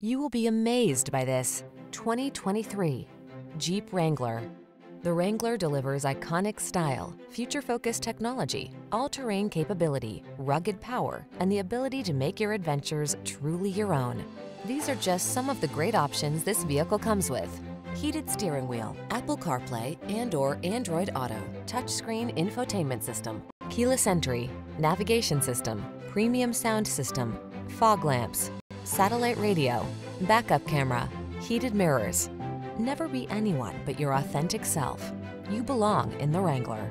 You will be amazed by this 2023 Jeep Wrangler. The Wrangler delivers iconic style, future-focused technology, all-terrain capability, rugged power, and the ability to make your adventures truly your own. These are just some of the great options this vehicle comes with. Heated steering wheel, Apple CarPlay and or Android Auto, touchscreen infotainment system, keyless entry, navigation system, premium sound system, fog lamps, satellite radio, backup camera, heated mirrors. Never be anyone but your authentic self. You belong in the Wrangler.